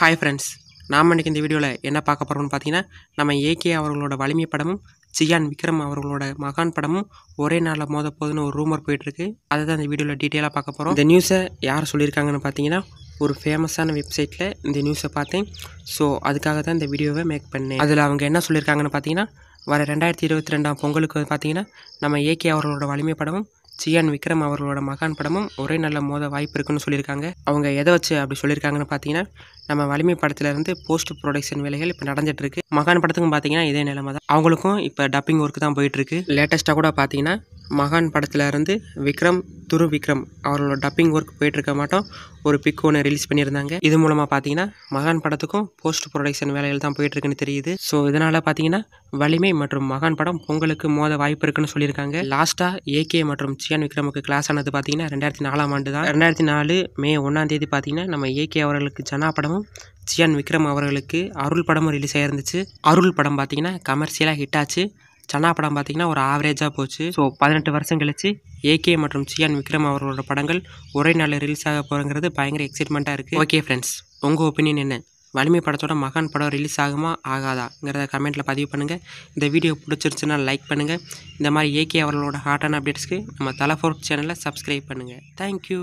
Hi friends நாம் இன்றைக்கி இந்த வீடியோவில் என்ன பார்க்க போகிறோம்னு பார்த்தீங்கன்னா நம்ம ஏகே அவர்களோட வலிமை படமும் சியான் விக்ரம் அவர்களோட மகான் படமும் ஒரே நாளில் மோத போதுன்னு ஒரு ரூமர் போயிட்டுருக்கு. அதை தான் இந்த வீடியோவில் டீட்டெயிலாக பார்க்க போகிறோம் இந்த நியூஸை யார் சொல்லியிருக்காங்கன்னு பார்த்தீங்கன்னா ஒரு ஃபேமஸான வெப்சைட்டில் இந்த நியூஸை பார்த்தேன். ஸோ அதுக்காக தான் இந்த வீடியோவை மேக் பண்ணேன். அதில் அவங்க என்ன சொல்லியிருக்காங்கன்னு பார்த்தீங்கன்னா வர ரெண்டாயிரத்தி இருபத்தி ரெண்டாம் பொங்கலுக்கு வந்து பார்த்தீங்கன்னா நம்ம ஏகே அவர்களோட வலிமை படமும் சியான் விக்ரம் அவர்களோட மகான் படமும் ஒரே நல்ல மோத வாய்ப்பு இருக்குன்னு சொல்லியிருக்காங்க. அவங்க எதை வச்சு அப்படி சொல்லியிருக்காங்கன்னு பார்த்தீங்கன்னா நம்ம வலிமை படத்திலிருந்து போஸ்ட் ப்ரொடக்ஷன் வேலைகள் இப்போ நடந்துட்டு இருக்கு மகான் படத்துக்கும் பார்த்தீங்கன்னா இதே நிலைமை தான் அவங்களுக்கும் இப்போ டப்பிங் ஒர்க் தான் போயிட்டு இருக்கு லேட்டஸ்ட்டாக கூட பார்த்தீங்கன்னா மகான் படத்தில் இருந்து விக்ரம் துரு விக்ரம் அவரோட டப்பிங் ஒர்க் போயிட்டுருக்க மாட்டோம். ஒரு பிக் ஒன்று ரிலீஸ் பண்ணியிருந்தாங்க. இது மூலமாக பார்த்தீங்கன்னா மகான் படத்துக்கும் போஸ்ட் ப்ரொடக்ஷன் வேலைகள் தான் போயிட்டுருக்குன்னு தெரியுது. ஸோ இதனால் பார்த்தீங்கன்னா வலிமை மற்றும் மகான் படம் பொங்கலுக்கு மோத வாய்ப்பு இருக்குன்னு சொல்லியிருக்காங்க. லாஸ்ட்டாக ஏகே மற்றும் சியான் விக்ரமுக்கு கிளாஸ் ஆனது பார்த்தீங்கன்னா ரெண்டாயிரத்தி நாலாம் ஆண்டு தான். ரெண்டாயிரத்தி நாலு மே ஒன்றாம் தேதி பார்த்தீங்கன்னா நம்ம ஏகே அவர்களுக்கு ஜனா படமும் சியான் விக்ரம் அவர்களுக்கு அருள் படமும் ரிலீஸ் ஆயிருந்துச்சு. அருள் படம் பார்த்தீங்கன்னா கமர்ஷியலாக ஹிட் ஆச்சு. சன்னா படம் பார்த்தீங்கன்னா ஒரு ஆவரேஜாக போச்சு. ஸோ பதினெட்டு வருஷம் கழிச்சு ஏகே மற்றும் சியான் விக்ரம் அவர்களோட படங்கள் ஒரே நாளில் ரிலீஸ் ஆக போகிறங்கிறது பயங்கர எக்ஸைட்மெண்ட்டாக இருக்குது ஓகே ஃப்ரெண்ட்ஸ் உங்கள் ஒப்பீனியன் என்ன? வலிமை படத்தோட மகான் படம் ரிலீஸ் ஆகுமா ஆகாதாங்கிறத கமெண்ட்டில் பதிவு பண்ணுங்கள் இந்த வீடியோ பிடிச்சிருச்சுன்னா லைக் பண்ணுங்கள் இந்த மாதிரி ஏகே அவர்களோட ஹாட்டான அப்டேட்ஸ்க்கு நம்ம தலை ஃபோர்ட் சேனலை சப்ஸ்கிரைப் பண்ணுங்கள் தேங்க்யூ